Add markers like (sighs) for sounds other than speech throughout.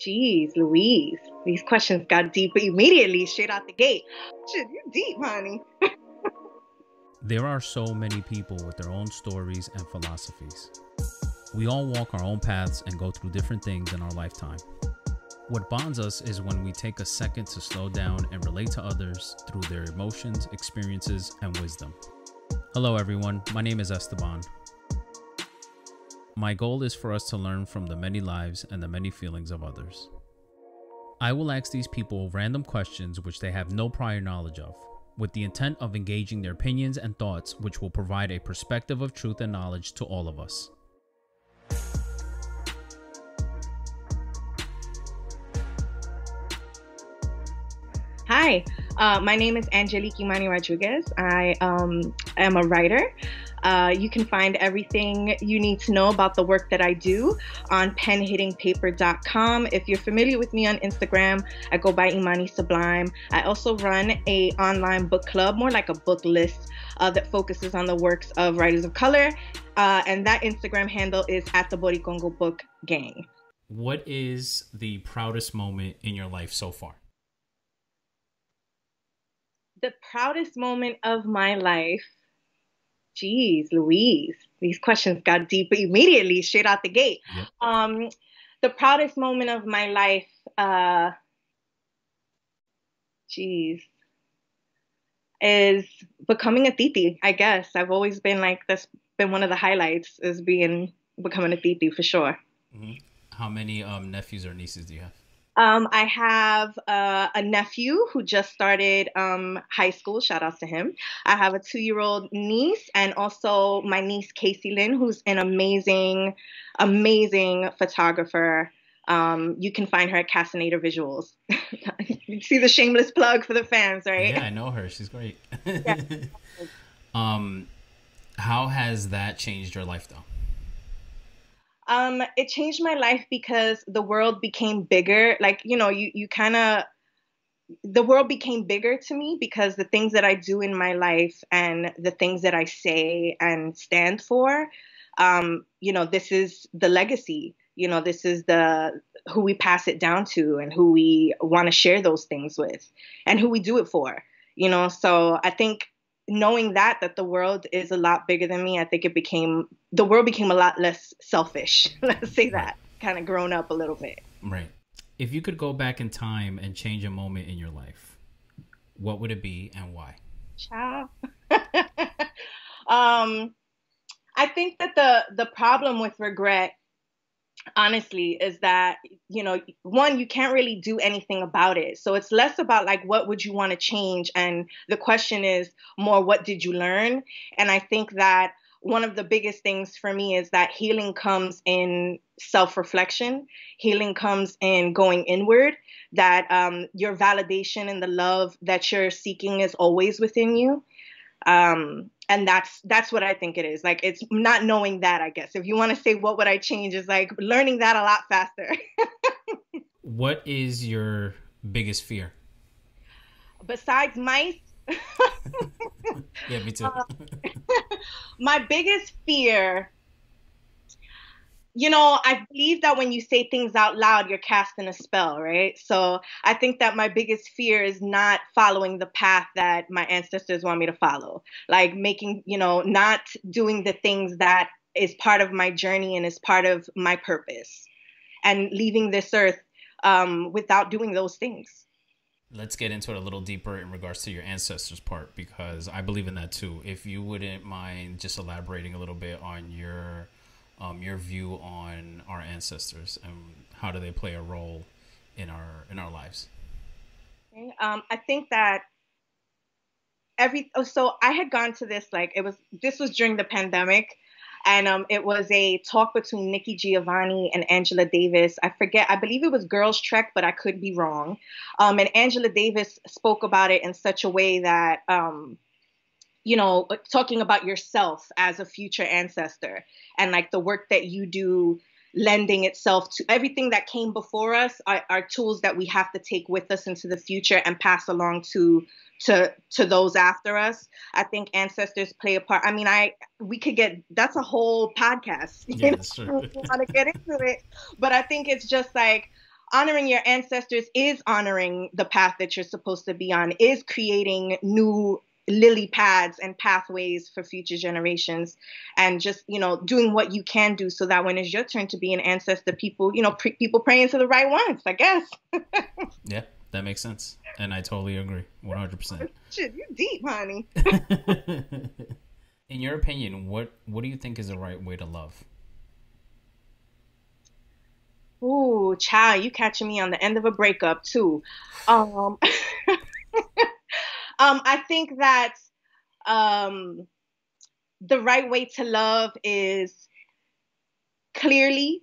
Jeez, Louise. These questions got deep immediately, straight out the gate. Shit, you deep, honey. (laughs) there are so many people with their own stories and philosophies. We all walk our own paths and go through different things in our lifetime. What bonds us is when we take a second to slow down and relate to others through their emotions, experiences, and wisdom. Hello, everyone. My name is Esteban. My goal is for us to learn from the many lives and the many feelings of others. I will ask these people random questions which they have no prior knowledge of, with the intent of engaging their opinions and thoughts, which will provide a perspective of truth and knowledge to all of us. Hi, uh, my name is Angelique Imani Rodriguez. I um, am a writer. Uh, you can find everything you need to know about the work that I do on penhittingpaper.com. If you're familiar with me on Instagram, I go by Imani Sublime. I also run a online book club, more like a book list uh, that focuses on the works of writers of color. Uh, and that Instagram handle is at the Boricongo Book Gang. What is the proudest moment in your life so far? The proudest moment of my life Jeez, Louise, these questions got deep immediately, straight out the gate. Yep. Um, the proudest moment of my life, uh, geez, is becoming a titi. I guess I've always been like that's been one of the highlights is being becoming a titi for sure. Mm-hmm. How many um, nephews or nieces do you have? Um, I have uh, a nephew who just started um, high school. Shout outs to him. I have a two year old niece and also my niece, Casey Lynn, who's an amazing, amazing photographer. Um, you can find her at Castinator Visuals. (laughs) you see the shameless plug for the fans, right? Yeah, I know her. She's great. yeah. (laughs) um, how has that changed your life, though? Um, it changed my life because the world became bigger. Like, you know, you, you kind of, the world became bigger to me because the things that I do in my life and the things that I say and stand for, um, you know, this is the legacy. You know, this is the who we pass it down to and who we want to share those things with and who we do it for. You know, so I think knowing that that the world is a lot bigger than me, I think it became the world became a lot less selfish. (laughs) Let's say that kind of grown up a little bit. Right. If you could go back in time and change a moment in your life, what would it be and why? Ciao. (laughs) um, I think that the the problem with regret honestly is that you know one you can't really do anything about it. So it's less about like what would you want to change? And the question is more what did you learn? And i think that one of the biggest things for me is that healing comes in self-reflection. Healing comes in going inward that um, your validation and the love that you're seeking is always within you. Um, and that's that's what I think it is. Like it's not knowing that, I guess. If you want to say what would I change, is like learning that a lot faster. (laughs) what is your biggest fear? Besides mice. (laughs) yeah, me too. Uh, (laughs) my biggest fear you know, I believe that when you say things out loud, you're casting a spell, right? So I think that my biggest fear is not following the path that my ancestors want me to follow. Like making, you know, not doing the things that is part of my journey and is part of my purpose and leaving this earth um, without doing those things. Let's get into it a little deeper in regards to your ancestors part because I believe in that too. If you wouldn't mind just elaborating a little bit on your um, your view on our ancestors and how do they play a role in our in our lives. Um, I think that every oh, so I had gone to this like it was this was during the pandemic. And um, it was a talk between Nikki Giovanni and Angela Davis. I forget, I believe it was Girls Trek, but I could be wrong. Um, and Angela Davis spoke about it in such a way that um, you know, talking about yourself as a future ancestor and like the work that you do lending itself to everything that came before us are, are, tools that we have to take with us into the future and pass along to to to those after us. I think ancestors play a part. I mean i we could get that's a whole podcast. Yeah, that's true. want to get into it. But i think it's just like honoring your ancestors is honoring the path that you're supposed to be on, is creating new lily pads and pathways for future generations. And just you know doing what you can do so that when it's your turn to be an ancestor people you know pre- people praying to the right ones i guess. (laughs) Yeah that makes sense. And i totally agree 100% Shit, you deep honey. (laughs) (laughs) In your opinion what what do you think is the right way to love? Ooh, child, you catching me on the end of a breakup too. Um, um, I think that um, the right way to love is clearly.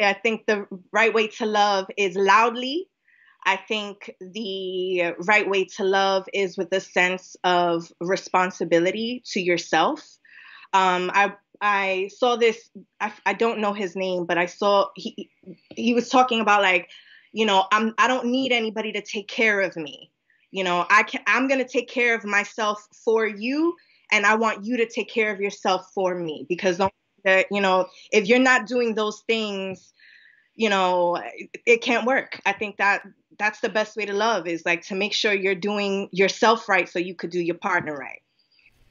I think the right way to love is loudly. I think the right way to love is with a sense of responsibility to yourself. Um, I I saw this. I, I don't know his name, but I saw he he was talking about like, you know, I'm I don't need anybody to take care of me. You know, I can I'm gonna take care of myself for you, and I want you to take care of yourself for me because that you know if you're not doing those things, you know, it, it can't work. I think that that's the best way to love is like to make sure you're doing yourself right so you could do your partner right.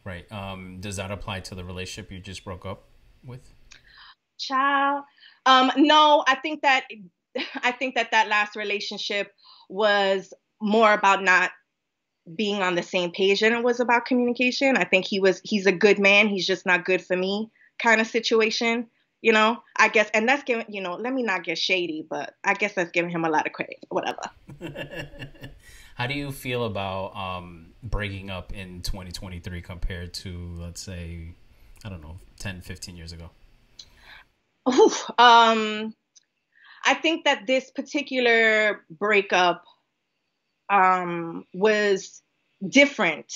Right. Um, does that apply to the relationship you just broke up with? Child. Um, no, I think that I think that that last relationship was more about not being on the same page than it was about communication. I think he was he's a good man, he's just not good for me kind of situation. You know, I guess, and that's giving, you know, let me not get shady, but I guess that's giving him a lot of credit, whatever. (laughs) How do you feel about um, breaking up in 2023 compared to, let's say, I don't know, 10, 15 years ago? Ooh, um, I think that this particular breakup um, was different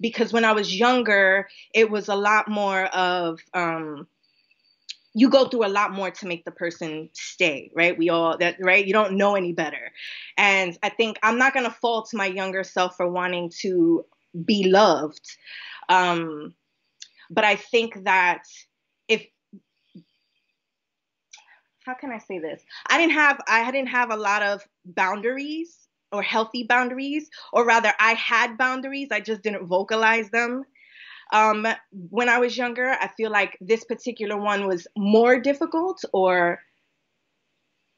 because when I was younger, it was a lot more of um, you go through a lot more to make the person stay, right? We all that right? You don't know any better. And I think I'm not gonna fault my younger self for wanting to be loved. Um, but I think that if how can I say this? I didn't have I didn't have a lot of boundaries or healthy boundaries, or rather I had boundaries, I just didn't vocalize them. Um, when I was younger, I feel like this particular one was more difficult or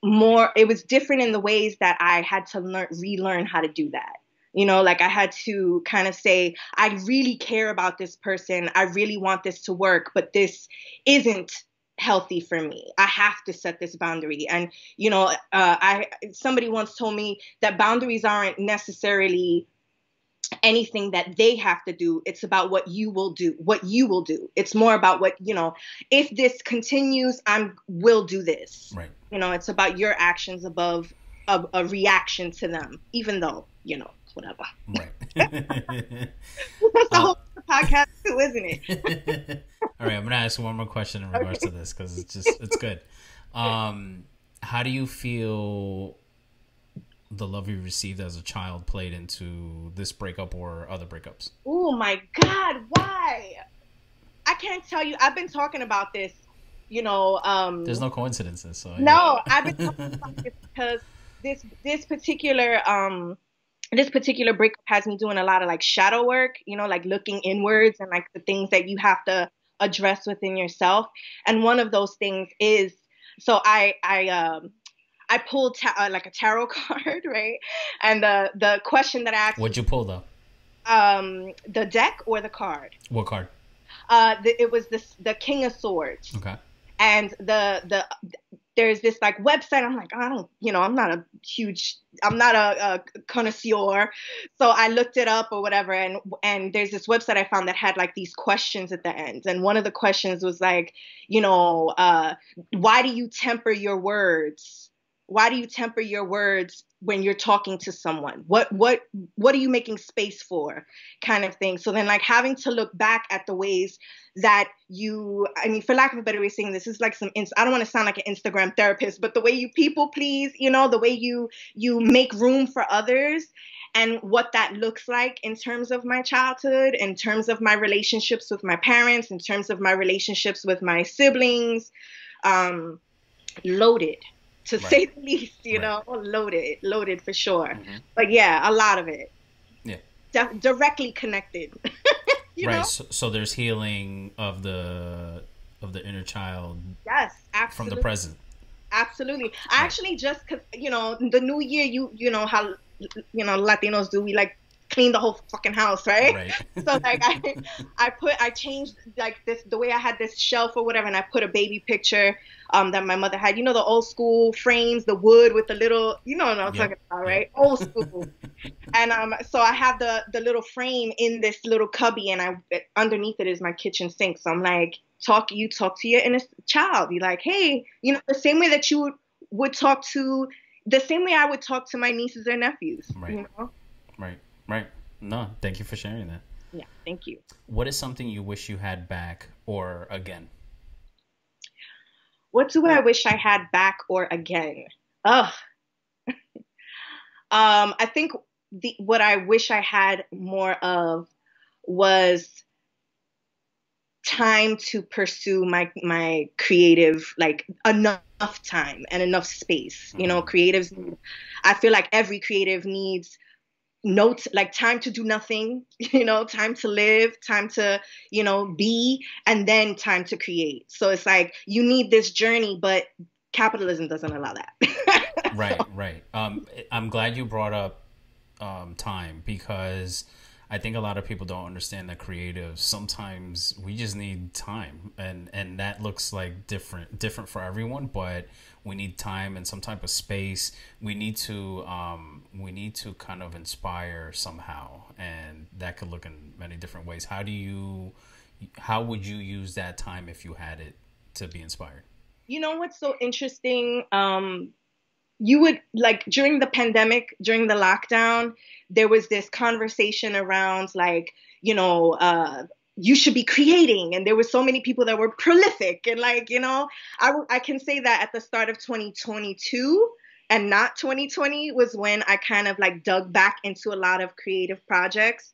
more, it was different in the ways that I had to learn, relearn how to do that. You know, like I had to kind of say, I really care about this person. I really want this to work, but this isn't healthy for me. I have to set this boundary. And you know, uh, I somebody once told me that boundaries aren't necessarily anything that they have to do. It's about what you will do what you will do. It's more about what you know if this continues i'm will do this. Right. You know it's about your actions above a, a reaction to them even though you know whatever. Right. (laughs) That's the uh, whole podcast too isn't it (laughs) all right i'm gonna ask one more question in regards okay. to this because it's just it's good um how do you feel the love you received as a child played into this breakup or other breakups? Oh my God, why? I can't tell you. I've been talking about this, you know. Um, There's no coincidences. So no, I've been talking about this (laughs) because this this particular um this particular breakup has me doing a lot of like shadow work, you know, like looking inwards and like the things that you have to address within yourself. And one of those things is so I I um I pulled ta- uh, like a tarot (laughs) card, right? And the the question that I asked. What'd you pull though? Um, the deck or the card? What card? Uh, the, it was this the King of Swords. Okay. And the the there's this like website. I'm like, I don't, you know, I'm not a huge, I'm not a, a, connoisseur, so I looked it up or whatever. And and there's this website I found that had like these questions at the end, and one of the questions was like, you know, uh, why do you temper your words? why do you temper your words when you're talking to someone? What what what are you making space for kind of thing? So then like having to look back at the ways that you i mean for lack of a better way of saying this, is like some i don't want to sound like an instagram therapist but the way you people please you know the way you you make room for others and what that looks like in terms of my childhood in terms of my relationships with my parents in terms of my relationships with my siblings um loaded to right. say the least. You right. know, loaded, loaded for sure. Mm-hmm. But yeah, a lot of it. Yeah. De- directly connected. (laughs) right. So, so, there's healing of the of the inner child. Yes, absolutely. From the present. Absolutely. I actually just cause you know the new year you you know how you know Latinos do we like clean the whole fucking house, right? right. (laughs) so like I I put I changed like this the way I had this shelf or whatever and I put a baby picture um that my mother had. You know the old school frames, the wood with the little you know what I'm yep. talking about, right? Old school. (laughs) and um so I have the the little frame in this little cubby and I underneath it is my kitchen sink. So I'm like talk you talk to your inner child. You're like, "Hey, you know the same way that you would, would talk to the same way I would talk to my nieces or nephews." Right. You know? Right. Right. No, thank you for sharing that. Yeah, thank you. What is something you wish you had back or again? What do I wish I had back or again? Ugh. (laughs) um, I think the what I wish I had more of was time to pursue my my creative like enough time and enough space. You know, mm-hmm. creatives I feel like every creative needs notes like time to do nothing (laughs) you know time to live time to you know be and then time to create. So it's like you need this journey but capitalism doesn't allow that. (laughs) Right right. Um i'm glad you brought up um time because I think a lot of people don't understand that creatives sometimes we just need time. And and that looks like different different for everyone but we need time and some type of space. We need to um we need to kind of inspire somehow and that could look in many different ways. How do you how would you use that time if you had it to be inspired? You know what's so interesting? Um you would like during the pandemic, during the lockdown, there was this conversation around like, you know, uh, you should be creating. And there were so many people that were prolific. And like, you know, I, I can say that at the start of 2022 and not 2020 was when I kind of like dug back into a lot of creative projects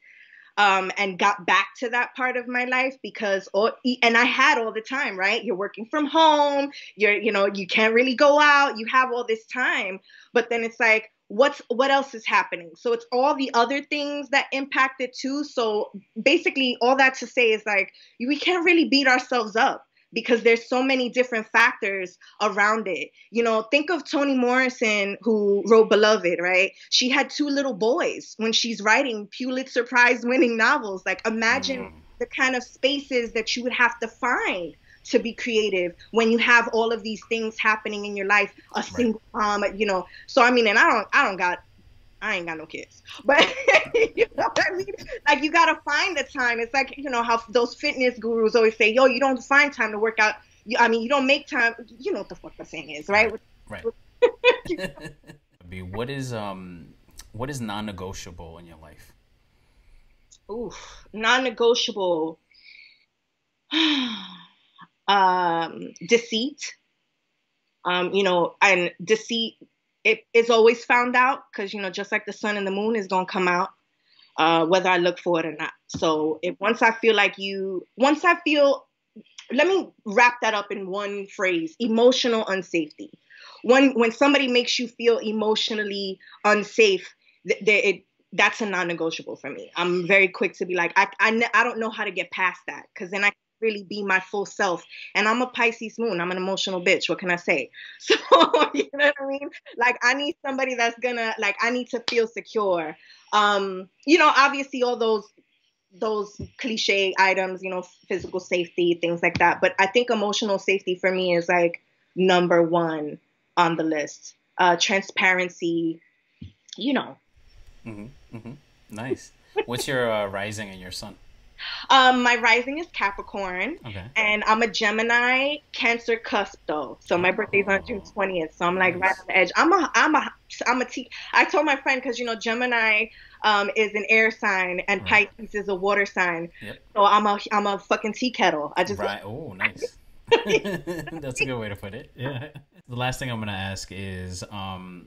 um, and got back to that part of my life because all, and I had all the time, right? You're working from home, you're, you know, you can't really go out, you have all this time, but then it's like, what's what else is happening? So it's all the other things that impacted too. So basically, all that to say is like, we can't really beat ourselves up because there's so many different factors around it. You know, think of Toni Morrison who wrote Beloved, right? She had two little boys when she's writing Pulitzer Prize winning novels. Like imagine mm. the kind of spaces that you would have to find to be creative when you have all of these things happening in your life a single right. um you know so i mean and i don't i don't got I ain't got no kids. But (laughs) you know what I mean? Like you gotta find the time. It's like, you know, how those fitness gurus always say, yo, you don't find time to work out. You, I mean, you don't make time. You know what the fuck the saying is, right? Right. (laughs) (laughs) what is um what is non-negotiable in your life? Oof, non-negotiable. (sighs) um, deceit. Um, you know, and deceit it is always found out because you know just like the sun and the moon is going to come out uh, whether i look for it or not. So if once i feel like you once i feel let me wrap that up in one phrase emotional unsafety. When when somebody makes you feel emotionally unsafe th- it, that's a non-negotiable for me. I'm very quick to be like i, I, I don't know how to get past that because then i really be my full self. And I'm a Pisces moon. I'm an emotional bitch. What can I say? (laughs) So, you know what I mean? Like, I need somebody that's gonna, like, I need to feel secure. Um, you know, obviously, all those those cliche items, you know, physical safety, things like that. But I think emotional safety for me is like number one on the list. Uh, transparency, you know. Mm-hmm, mm-hmm. Nice. What's your uh, rising and your sun? Um, my rising is Capricorn, okay. and I'm a Gemini Cancer cusp though. So my birthday's on June 20th, so I'm like right on the edge. I'm a I'm a I'm a T. I told my friend because you know Gemini um, is an air sign and right. Pisces is a water sign. Yep. So I'm a I'm a fucking tea kettle. I just right. Oh, nice. (laughs) (laughs) That's a good way to put it. Yeah. (laughs) The last thing I'm gonna ask is, um,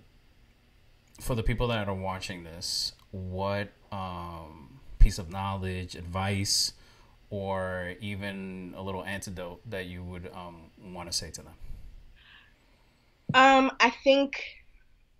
for the people that are watching this, what um piece of knowledge, advice, or even a little antidote that you would um, want to say to them? Um, I think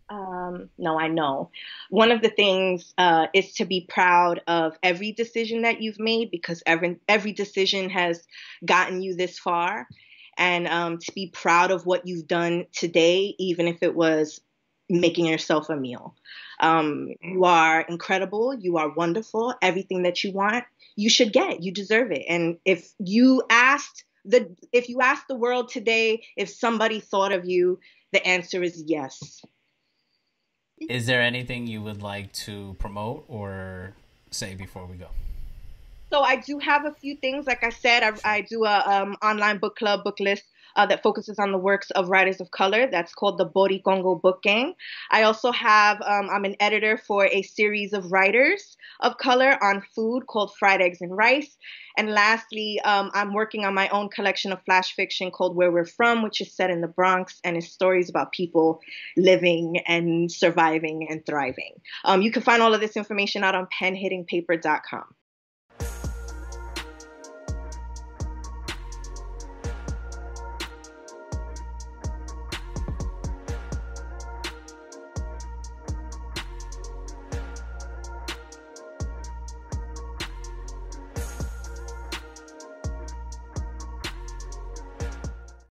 um, no, I know. One of the things uh, is to be proud of every decision that you've made because every every decision has gotten you this far, and um, to be proud of what you've done today, even if it was making yourself a meal. Um, you are incredible. You are wonderful. Everything that you want, you should get. You deserve it. And if you asked the if you asked the world today if somebody thought of you, the answer is yes. Is there anything you would like to promote or say before we go? So I do have a few things. Like I said, I, I do a um, online book club book list uh, that focuses on the works of writers of color. That's called the Bori Congo Book Gang. I also have, um, I'm an editor for a series of writers of color on food called Fried Eggs and Rice. And lastly, um, I'm working on my own collection of flash fiction called Where We're From, which is set in the Bronx and is stories about people living and surviving and thriving. Um, you can find all of this information out on penhittingpaper.com.